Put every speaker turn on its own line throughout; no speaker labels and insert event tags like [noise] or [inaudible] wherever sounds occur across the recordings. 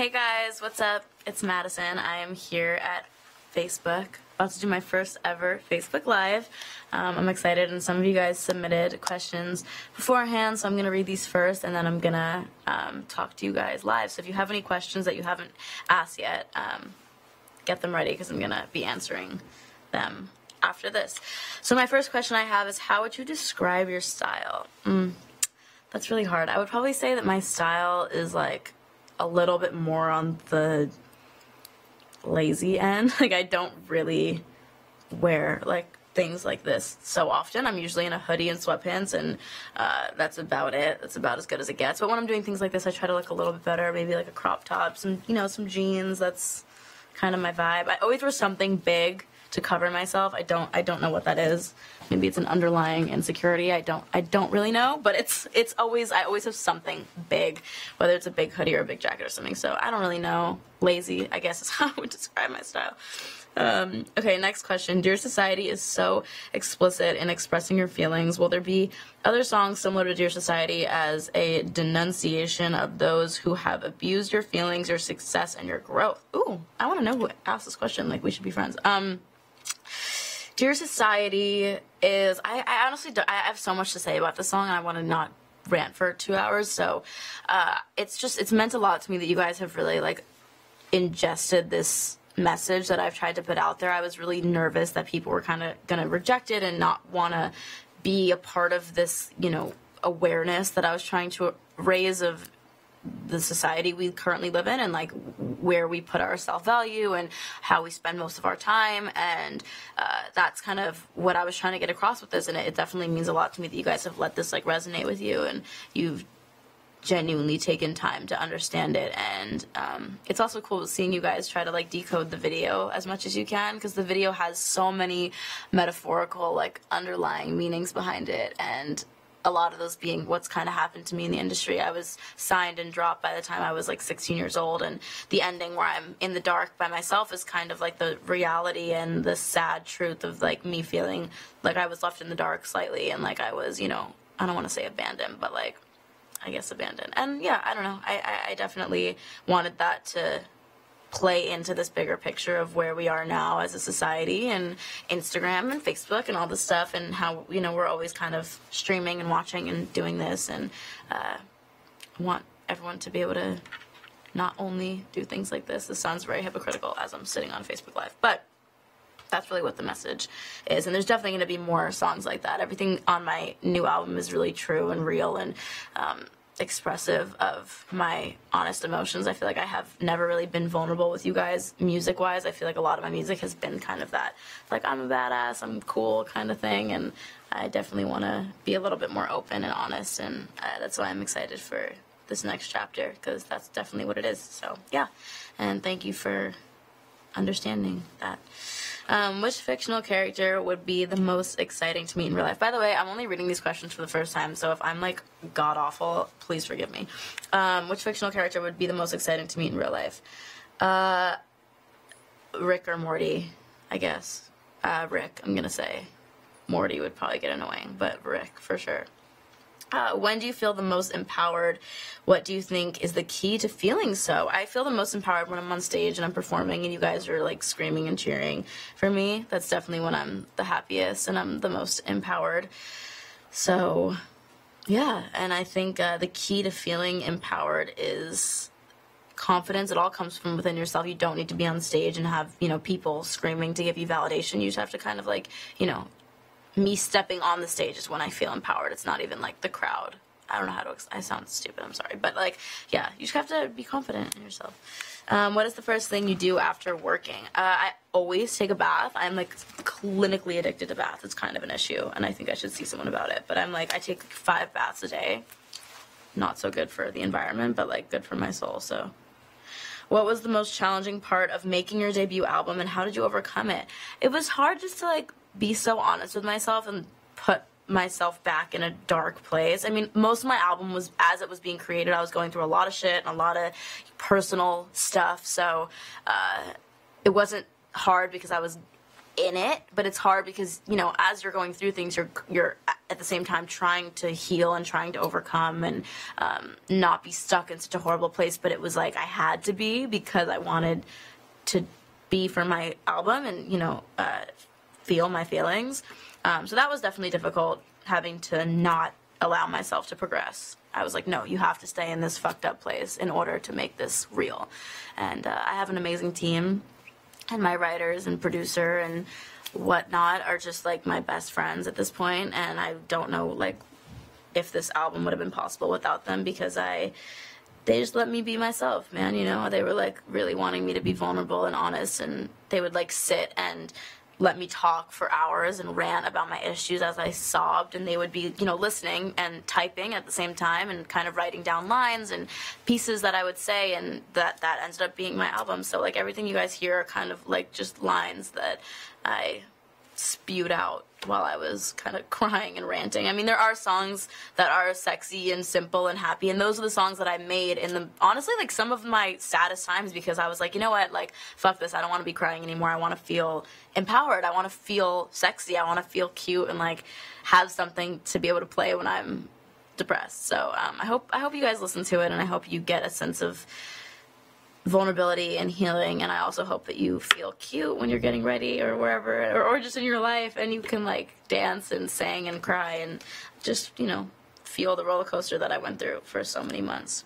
Hey guys, what's up? It's Madison. I am here at Facebook, about to do my first ever Facebook Live. Um, I'm excited, and some of you guys submitted questions beforehand, so I'm going to read these first, and then I'm going to um, talk to you guys live. So if you have any questions that you haven't asked yet, um, get them ready because I'm going to be answering them after this. So my first question I have is, how would you describe your style? Mm, that's really hard. I would probably say that my style is like a little bit more on the lazy end. [laughs] Like I don't really wear like things like this so often. I'm usually in a hoodie and sweatpants, and uh, that's about it. That's about as good as it gets. But when I'm doing things like this, I try to look a little bit better. Maybe like a crop top, some you know, some jeans. That's kind of my vibe. I always wear something big to cover myself. I don't I don't know what that is. Maybe it's an underlying insecurity. I don't I don't really know, but it's it's always I always have something big, whether it's a big hoodie or a big jacket or something. So I don't really know. Lazy, I guess is [laughs] how I would describe my style. Um, okay, next question. Dear Society is so explicit in expressing your feelings. Will there be other songs similar to Dear Society as a denunciation of those who have abused your feelings, your success, and your growth? Ooh, I want to know who asked this question. Like, we should be friends. Um, Dear Society is, I, I honestly don't, I have so much to say about this song, and I want to not rant for two hours. So uh, it's just, it's meant a lot to me that you guys have really like ingested this message that I've tried to put out there. I was really nervous that people were kind of to reject it and not want to be a part of this, you know, awareness that I was trying to raise of the society we currently live in and like where we put our self value and how we spend most of our time. And uh, that's kind of what I was trying to get across with this. And it, it, definitely means a lot to me that you guys have let this like resonate with you. And you've genuinely taken time to understand it. And um, it's also cool seeing you guys try to like decode the video as much as you can. Because the video has so many metaphorical like underlying meanings behind it. And a lot of those being what's kind of happened to me in the industry. I was signed and dropped by the time I was like 16 years old, and the ending where I'm in the dark by myself is kind of like the reality and the sad truth of like me feeling like I was left in the dark slightly, and like I was, you know, I don't want to say abandoned, but like I guess abandoned. And yeah, I don't know. I, I, I definitely wanted that to play into this bigger picture of where we are now as a society and Instagram and Facebook and all this stuff and how you know we're always kind of streaming and watching and doing this and uh, want everyone to be able to not only do things like this. This sounds very hypocritical as I'm sitting on Facebook Live, but that's really what the message is and there's definitely going to be more songs like that everything on my new album is really true and real and um, expressive of my honest emotions. I feel like I have never really been vulnerable with you guys music wise. I feel like a lot of my music has been kind of that, like I'm a badass, I'm cool kind of thing. And I definitely want to be a little bit more open and honest. And uh, that's why I'm excited for this next chapter because that's definitely what it is. So, yeah. And thank you for understanding that. Um, which fictional character would be the most exciting to meet in real life? By the way, I'm only reading these questions for the first time, so if I'm like god awful, please forgive me. Um, which fictional character would be the most exciting to meet in real life? Uh, Rick or Morty, I guess. Uh, Rick, I'm gonna say. Morty would probably get annoying, but Rick for sure. Uh, when do you feel the most empowered? What do you think is the key to feeling so? I feel the most empowered when I'm on stage and I'm performing and you guys are like screaming and cheering. For me, that's definitely when I'm the happiest and I'm the most empowered. So, yeah, and I think uh, the key to feeling empowered is confidence. It all comes from within yourself. You don't need to be on stage and have, you know, people screaming to give you validation. You just have to kind of like, you know, me stepping on the stage is when I feel empowered. It's not even like the crowd. I don't know how to. I sound stupid. I'm sorry, but like, yeah, you just have to be confident in yourself. Um, what is the first thing you do after working? Uh, I always take a bath. I'm like clinically addicted to baths. It's kind of an issue, and I think I should see someone about it. But I'm like, I take five baths a day. Not so good for the environment, but like good for my soul. So, what was the most challenging part of making your debut album, and how did you overcome it? It was hard just to like be so honest with myself and put myself back in a dark place. I mean, most of my album was as it was being created, I was going through a lot of shit and a lot of personal stuff. So uh, it wasn't hard because I was in it, but it's hard because you know as you're going through things, you're you're at the same time trying to heal and trying to overcome and um, not be stuck in such a horrible place. But it was like I had to be because I wanted to be for my album and you know uh, feel my feelings. Um, so that was definitely difficult having to not allow myself to progress. I was like, no, you have to stay in this fucked up place in order to make this real. And uh, I have an amazing team, and my writers and producer and whatnot are just like my best friends at this point. And I don't know like if this album would have been possible without them because I they just let me be myself, man. You know, they were like really wanting me to be vulnerable and honest, and they would like sit and let me talk for hours and rant about my issues as I sobbed, and they would be, you know, listening and typing at the same time and kind of writing down lines and pieces that I would say, and that that ended up being my album. So like everything you guys hear are kind of like just lines that I spewed out while I was kind of [laughs] crying and ranting. I mean, there are songs that are sexy and simple and happy, and those are the songs that I made in the honestly like some of my saddest times because I was like, you know what, like fuck this, I don't want to be crying anymore. I want to feel empowered. I want to feel sexy. I want to feel cute and like have something to be able to play when I'm depressed. So um, I hope I hope you guys listen to it, and I hope you get a sense of vulnerability and healing and i also hope that you feel cute when you're getting ready or wherever or, or just in your life and you can like dance and sing and cry and just you know feel the roller coaster that i went through for so many months.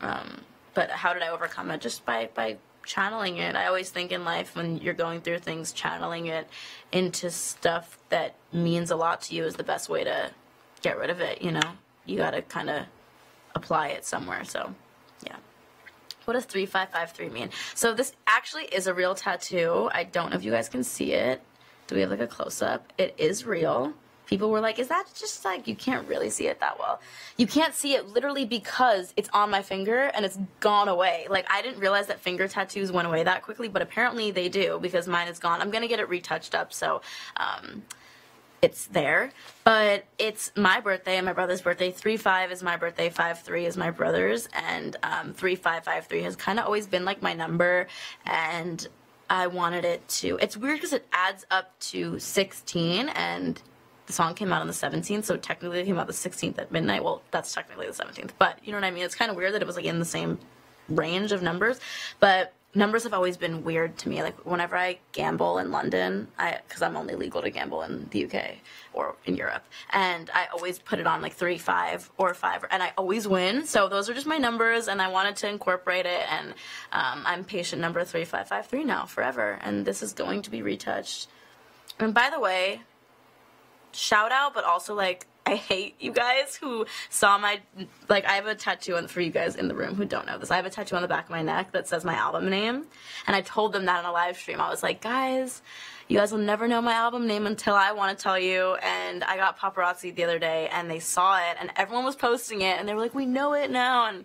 Um, but how did i overcome it? Just by by channeling it. I always think in life when you're going through things channeling it into stuff that means a lot to you is the best way to get rid of it you know? You got to kind of apply it somewhere so yeah what does 3553 mean? So this actually is a real tattoo. I don't know if you guys can see it. Do we have like a close up? It is real. People were like, is that just like, you can't really see it that well. You can't see it literally because it's on my finger and it's gone away. Like, I didn't realize that finger tattoos went away that quickly, but apparently they do because mine is gone. I'm gonna get it retouched up, so, um, it's there. But it's my birthday and my brother's birthday. Three five is my birthday. Five three is my brother's, and um, three five five three has kind of always been like my number, and I wanted it to. It's weird because it adds up to sixteen, and the song came out on the 17th, so technically it came out the 16th at midnight. Well, that's technically the 17th, but you know what I mean? It's kind of weird that it was like in the same range of numbers, but numbers have always been weird to me. Like whenever I gamble in London, I because I'm only legal to gamble in the UK or in Europe, and I always put it on like three, five, or five, and I always win. So those are just my numbers, and I wanted to incorporate it. And um, I'm patient number three five five three now forever, and this is going to be retouched. And by the way, shout out, but also like I hate you guys who saw my like I have a tattoo on for you guys in the room who don't know this. I have a tattoo on the back of my neck that says my album name, and I told them that on a live stream. I was like, guys, you guys will never know my album name until I want to tell you. And I got paparazzi the other day, and they saw it, and everyone was posting it, and they were like, we know it now, and.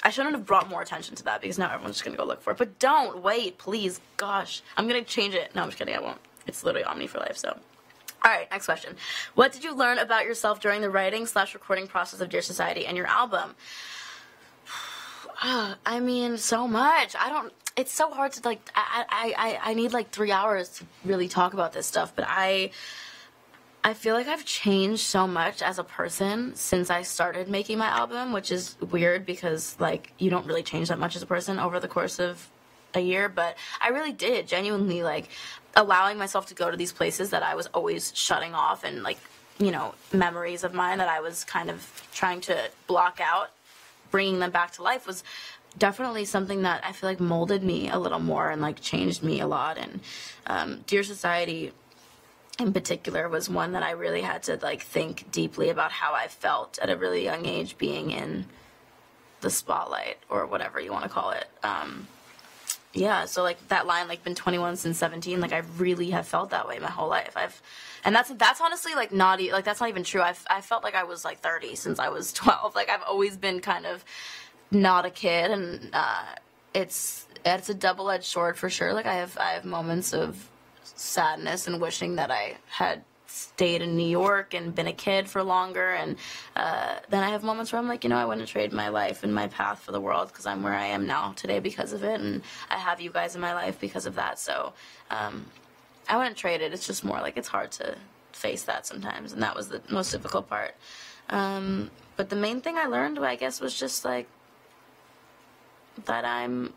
I shouldn't have brought more attention to that because now everyone's just gonna go look for it. But don't wait, please. Gosh, I'm gonna change it. No, I'm just kidding. I won't. It's literally Omni for life. So all right, next question. What did you learn about yourself during the writing slash recording process of Dear Society and your album? [sighs] Uh, I mean, so much. I don't. It's so hard to like. I, I I I need like three hours to really talk about this stuff. But I I feel like I've changed so much as a person since I started making my album, which is weird because like you don't really change that much as a person over the course of a year, but I really did genuinely like allowing myself to go to these places that I was always shutting off and like, you know, memories of mine that I was kind of trying to block out, bringing them back to life was definitely something that I feel like molded me a little more and like changed me a lot. And um, Dear Society in particular was one that I really had to like think deeply about how I felt at a really young age being in the spotlight or whatever you want to call it. Um, yeah so like that line like been 21 since 17 like i really have felt that way my whole life. I've and that's that's honestly like not like that's not even true. I've i felt like i was like 30 since i was [laughs] 12 like i've always been kind of not a kid and uh it's it's a double-edged sword for sure. Like i have i have moments of sadness and wishing that i had stayed in New York and been a kid for longer. And uh, then I have moments where I'm like, you know, I wouldn't trade my life and my path for the world because I'm where I am now today because of it. And I have you guys in my life because of that. So um, I wouldn't trade it. It's just more like it's hard to face that sometimes, and that was the most difficult part. Um, but the main thing I learned, I guess, was just like that I'm,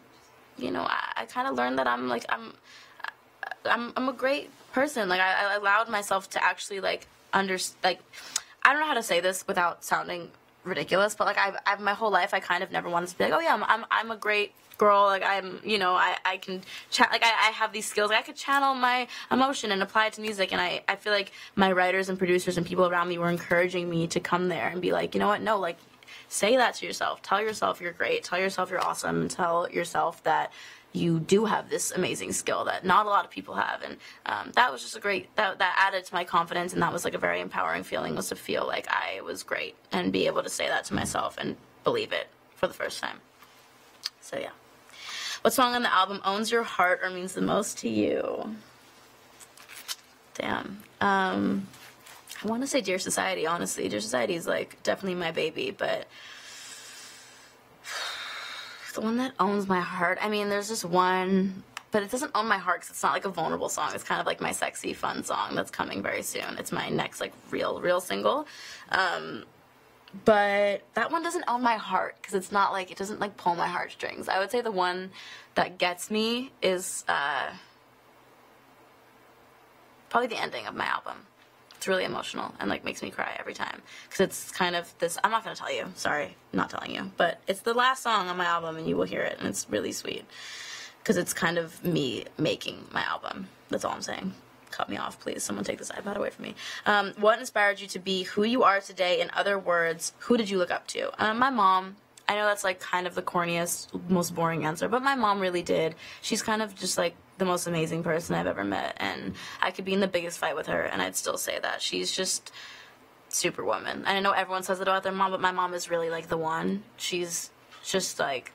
you know, I, I kind of learned that I'm like I'm, I'm I'm a great person. Like I, I allowed myself to actually like under like I don't know how to say this without sounding ridiculous, but like I've, I've my whole life I kind of never wanted to be like, oh yeah, I'm I'm, I'm a great girl. Like I'm, you know, I I can cha- like I, I have these skills. Like, I could channel my emotion and apply it to music. And I I feel like my writers and producers and people around me were encouraging me to come there and be like, you know what, no, like say that to yourself. Tell yourself you're great. Tell yourself you're awesome. Tell yourself that you do have this amazing skill that not a lot of people have. And um, that was just a great that, that added to my confidence and that was like a very empowering feeling was to feel like i was great and be able to say that to myself and believe it for the first time. So yeah. What song on the album owns your heart or means the most to you? Damn. Um, i want to say dear society honestly. Dear society is like definitely my baby but the one that owns my heart. I mean, there's just one, but it doesn't own my heart because it's not like a vulnerable song. It's kind of like my sexy, fun song that's coming very soon. It's my next like real, real single. Um, but that one doesn't own my heart because it's not like it doesn't like pull my heartstrings. I would say the one that gets me is uh, probably the ending of my album it's really emotional and like makes me cry every time. Because it's kind of this i'm not to tell you sorry not telling you but it's the last song on my album and you will hear it and it's really sweet. Because it's kind of me making my album. That's all i'm saying. Cut me off please. Someone take this ipad away from me. Um, what inspired you to be who you are today? In other words who did you look up to? Um, my mom I know that's like kind of the corniest, most boring answer, but my mom really did. She's kind of just like the most amazing person I've ever met, and I could be in the biggest fight with her, and I'd still say that she's just superwoman. And I know everyone says it about their mom, but my mom is really like the one. She's just like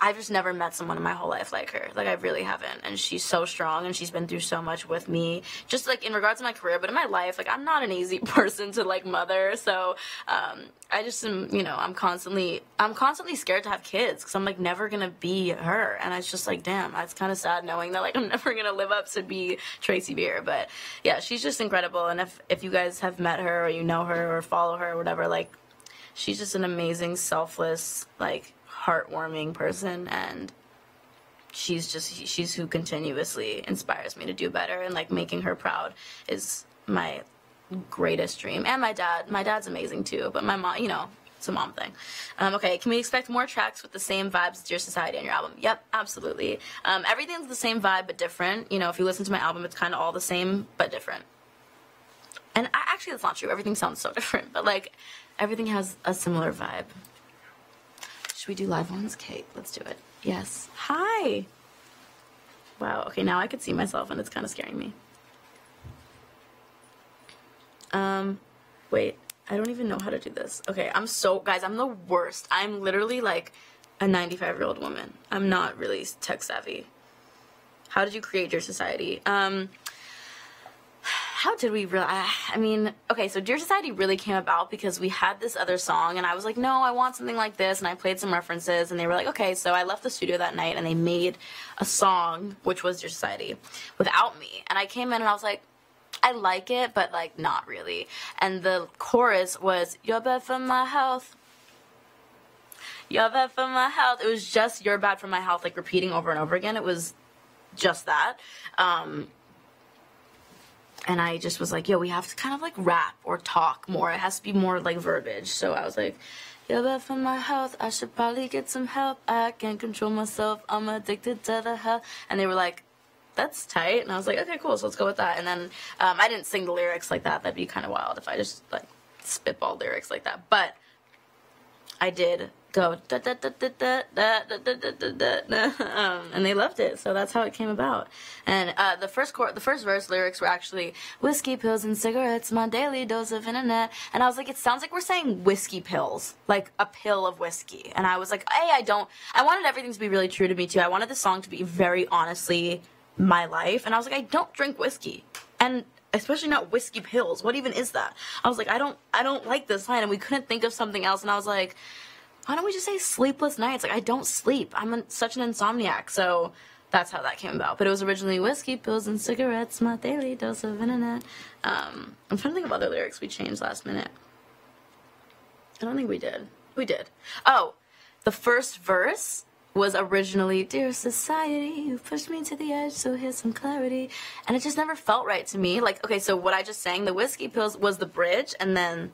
I've just never met someone in my whole life like her. Like I really haven't. And she's so strong and she's been through so much with me. Just like in regards to my career, but in my life, like I'm not an easy [laughs] person to like mother. So um, I just am, you know, I'm constantly, I'm constantly scared to have kids because I'm like never gonna be her. And it's just like, damn, it's kind of sad knowing that like [laughs] I'm never gonna live up to be Tracie Beer. But yeah, she's just incredible. And if if you guys have met her or you know her or follow her or whatever, like she's just an amazing, selfless, like heartwarming person and she's just she's who continuously inspires me to do better and like making her proud is my greatest dream. And my dad my dad's amazing too but my mom you know it's a mom thing. Um, okay can we expect more tracks with the same vibes your society on your album? Yep absolutely. Um, everything's the same vibe but different. You know if you listen to my album it's kind of all the same but different. And I, actually that's not true. Everything sounds so [laughs] different but like everything has a similar vibe we do live ones? Kate, let's do it. Yes. Hi. Wow. Okay, now I could see myself and it's kind of scaring me. Um, wait. I don't even know how to do this. Okay, I'm so guys, I'm the worst. I'm literally like a 95-year-old woman. I'm not really tech savvy. How did you create your society? Um how did we really? I mean, okay, so Dear Society really came about because we had this other song, and I was like, no, I want something like this, and I played some references, and they were like, okay, so I left the studio that night, and they made a song which was Dear Society without me, and I came in and I was like. I like it, but like not really. And the chorus was "You're bad for my health, you're bad for my health. It was just you're bad for my health, like repeating over and over again. It was just that. Um, and I just was like, yo, we have to kind of like rap or talk more. It has to be more like verbiage. So I was like, you're bad for my health. I should probably get some help. I can't control myself. I'm addicted to the hell. And they were like, that's tight. And I was like, okay, cool. So let's go with that. And then um, I didn't sing the lyrics like that. That'd be kind of wild if I just like spitball lyrics like that. But I did go da da da da da da da da da da um, and they loved it. So that's how it came about. And uh, the first chord, the first verse lyrics were actually whiskey pills and cigarettes, my daily dose of internet. And I was like, it sounds like we're saying whiskey pills, like a pill of whiskey. And I was like, hey, I don't. I wanted everything to be really true to me too. I wanted the song to be very honestly my life. And I was like, I don't drink whiskey. And especially not whiskey pills. What even is that? I was like, I don't, I don't like this line, and we couldn't think of something else. And I was like, why don't we just say sleepless nights? Like I don't sleep. I'm such an insomniac. So that's how that came about. But it was originally whiskey, pills, and cigarettes, my daily dose of internet. Um, I'm trying to think of other lyrics we changed last minute. I don't think we did. We did. Oh, the first verse was originally Dear Society, you pushed me to the edge, so here's some clarity. And it just never felt right to me. Like, okay, so what I just sang, the whiskey pills was the bridge, and then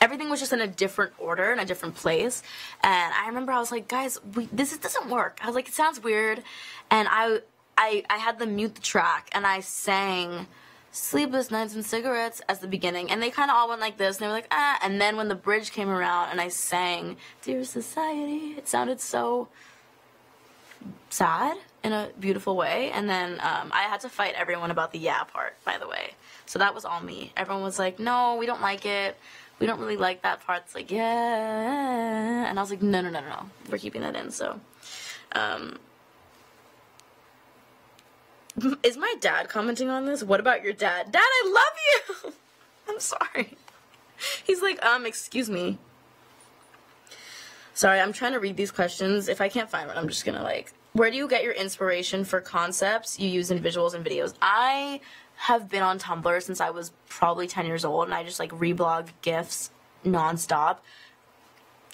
everything was just in a different order, in a different place. And I remember I was like, guys, we, this doesn't work. I was like, it sounds weird. And I, I, I had them mute the track, and I sang sleepless nights and cigarettes as the beginning and they kind of all went like this and they were like ah and then when the bridge came around and i sang dear society it sounded so sad in a beautiful way and then um, i had to fight everyone about the yeah part by the way so that was all me everyone was like no we don't like it we don't really like that part it's like yeah and i was like no no no no no we're keeping that in so um, [laughs] is my dad commenting on this? What about your dad? Dad, I love you. [laughs] I'm sorry. He's like, um, excuse me. Sorry, I'm trying to read these questions. If I can't find one, I'm just gonna like, where do you get your inspiration for concepts you use in visuals and videos? I have been on Tumblr since I was probably 10 years old and I just like reblog GIFs nonstop.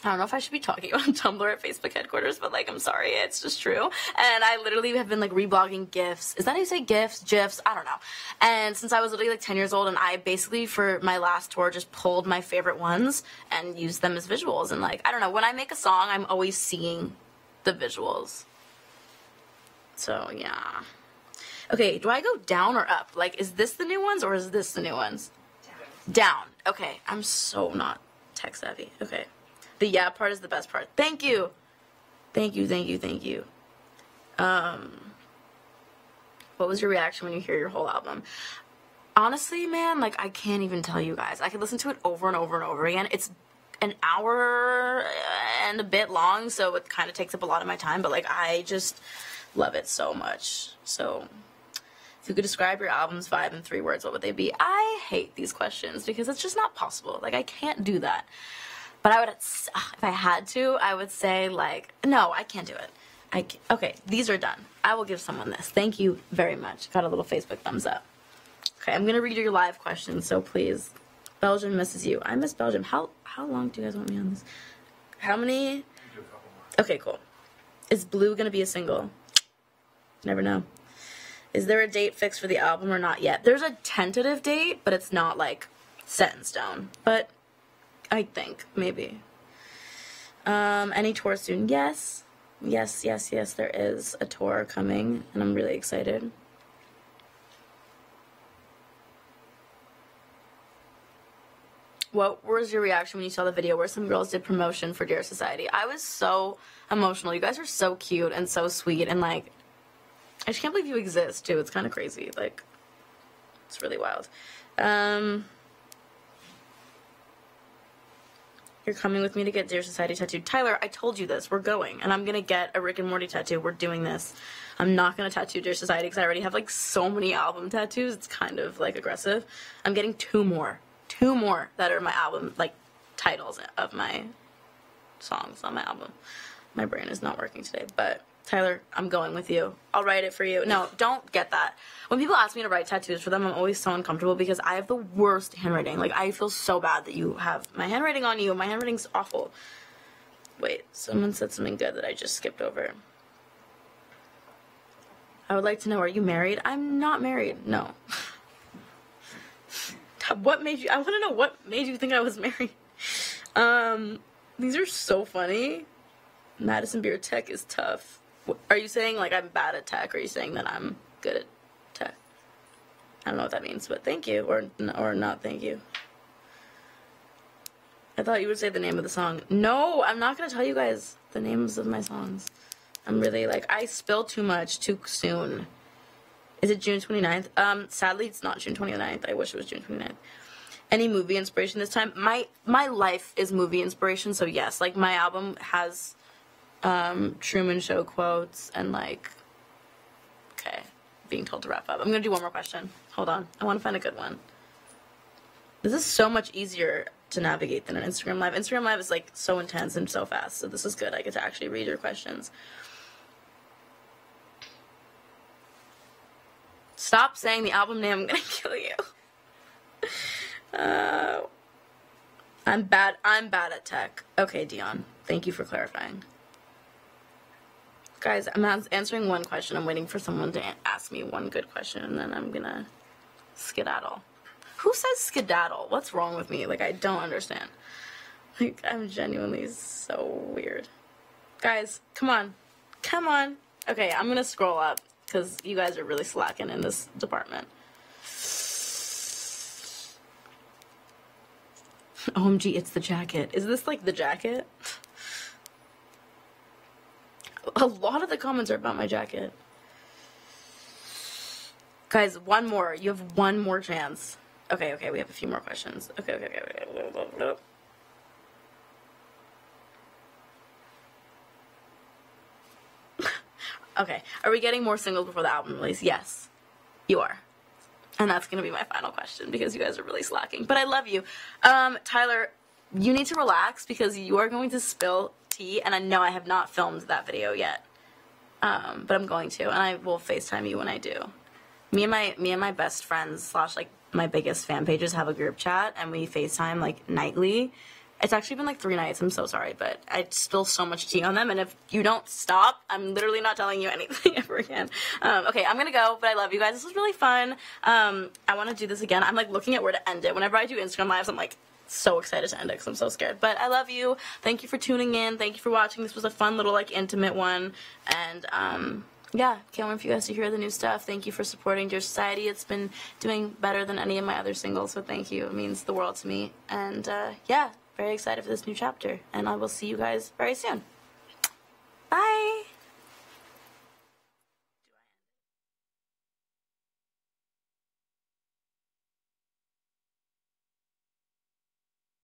I don't know if I should be talking [laughs] on Tumblr at Facebook headquarters, but like, I'm sorry, it's just true. And I literally have been like reblogging GIFs. Is that how you say GIFs? GIFs? I don't know. And since I was literally like 10 years old, and I basically for my last tour just pulled my favorite ones and used them as visuals. And like, I don't know, when I make a song, I'm always seeing the visuals. So yeah. Okay, do I go down or up? Like, is this the new ones or is this the new ones? Down. Down. Okay, I'm so not tech savvy. Okay. The yeah part is the best part. Thank you. Thank you, thank you, thank you. Um, what was your reaction when you hear your whole album? Honestly, man, like I can't even tell you guys. I could listen to it over and over and over again. It's an hour and a bit long, so it kind of takes up a lot of my time, but like I just love it so much. So if you could describe your album's vibe in three words, what would they be? I hate these questions because it's just not possible. Like I can't do that. But I would, ah, if I had to, I would say like, no, I can't do it. I okay, these are done. I will give someone this. Thank you very much. Got a little Facebook thumbs up. Okay, I'm gonna read your live questions, so please. Belgium misses you. I miss Belgium. How how long do you guys want me on this? How many? Okay, cool. Is Blue gonna be a single? Never know. Is there a date fixed for the album or not yet? There's a tentative date, but it's not like set in stone. But I think, maybe. Um, any tour soon? Yes. Yes, yes, yes, there is a tour coming, and I'm really excited. What was your reaction when you saw the video where some girls did promotion for Dear Society? I was so emotional. You guys are so cute and so sweet, and like, I just can't believe you exist too. It's kind of crazy. Like, it's really wild. Um, You're coming with me to get Dear Society tattooed. Tyler, I told you this. We're going. And I'm going to get a Rick and Morty tattoo. We're doing this. I'm not going to tattoo Dear Society because I already have like so many album tattoos. It's kind of like aggressive. I'm getting two more. Two more that are my album, like titles of my songs on my album. My brain is not working today, but Tyler, I'm going with you. I'll write it for you. No, [laughs] don't get that. When people ask me to write tattoos for them, I'm always so uncomfortable because I have the worst handwriting. Like, I feel so bad that you have my handwriting on you. My handwriting's awful. Wait, someone said something good that I just skipped over. I would like to know, are you married? I'm not married. No. [laughs] what made you, I want to know what made you think I was [laughs] married. Um, these are so funny. Madison Beer Tech is tough. Are you saying like I'm bad at tech? Or are you saying that I'm good at tech? I don't know what that means, but thank you or or not thank you. I thought you would say the name of the song. No, I'm not gonna tell you guys the names of my songs. I'm really like I spill too much too soon. Is it June 29th? Um, sadly, it's not June 29th. I wish it was June 29th. Any movie inspiration this time? My my life is movie inspiration, so yes, like my album has um, Truman Show quotes and like, okay, being told to wrap up. I'm gonna do one more question. Hold on, I want to find a good one. This is so much easier to navigate than an Instagram live. Instagram live is like so intense and so fast, so this is good. I get to actually read your questions. Stop saying the album name. I'm gonna [laughs] kill you. Uh, I'm bad. I'm bad at tech. Okay, Dion. Thank you for clarifying. Guys, I'm answering one question. I'm waiting for someone to ask me one good question, and then I'm gonna skedaddle. Who says skedaddle? What's wrong with me? Like, I don't understand. Like, I'm genuinely so weird. Guys, come on. Come on. Okay, I'm gonna scroll up because you guys are really slacking in this department. [laughs] OMG, it's the jacket. Is this like the jacket? [laughs] A lot of the comments are about my jacket. Guys, one more. You have one more chance. Okay, okay, we have a few more questions. Okay, okay, okay. okay. [laughs] are we getting more singles before the album release? Yes, you are. And that's going to be my final question because you guys are really slacking. But I love you. Um, Tyler, you need to relax because you are going to spill and I know I have not filmed that video yet. Um, but I'm going to, and I will FaceTime you when I do. Me and my me and my best friends slash like my biggest fan pages have a group chat, and we FaceTime like nightly. It's actually been like three nights. I'm so sorry, but I spill so much tea on them. And if you don't stop, I'm literally not telling you [laughs] anything ever again. Um, okay, I'm gonna go, but I love you guys. This was really fun. Um, I want to do this again. I'm like looking at where to end it. Whenever I do Instagram lives, I'm like so excited to end it because I'm so scared. But I love you. Thank you for tuning in. Thank you for watching. This was a fun little like intimate one, and um, yeah, can't wait for you guys to hear the new stuff. Thank you for supporting Dear Society. It's been doing better than any of my other singles, so thank you. It means the world to me. And uh, yeah, very excited for this new chapter. And I will see you guys very soon. Bye.